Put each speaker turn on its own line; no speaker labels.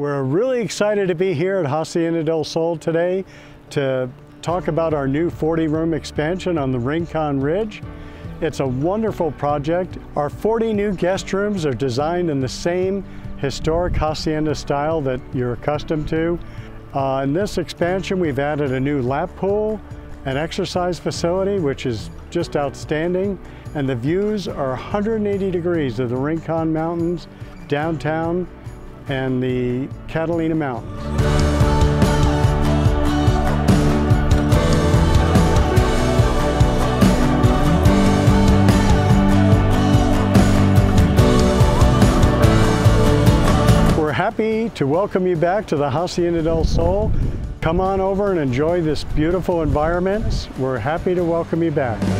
We're really excited to be here at Hacienda del Sol today to talk about our new 40 room expansion on the Rincon Ridge. It's a wonderful project. Our 40 new guest rooms are designed in the same historic hacienda style that you're accustomed to. Uh, in this expansion, we've added a new lap pool, an exercise facility, which is just outstanding, and the views are 180 degrees of the Rincon Mountains, downtown, and the Catalina Mountains. We're happy to welcome you back to the Hacienda del Sol. Come on over and enjoy this beautiful environment. We're happy to welcome you back.